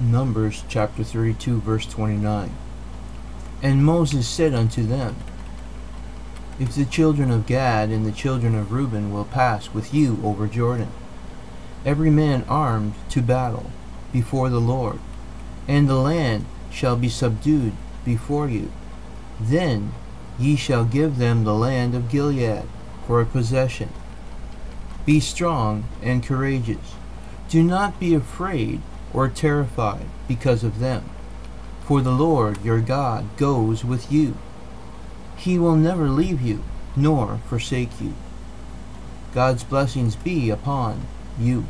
Numbers chapter 32, verse 29. And Moses said unto them, If the children of Gad and the children of Reuben will pass with you over Jordan, every man armed to battle before the Lord, and the land shall be subdued before you, then ye shall give them the land of Gilead for a possession. Be strong and courageous. Do not be afraid or terrified because of them. For the Lord your God goes with you. He will never leave you nor forsake you. God's blessings be upon you.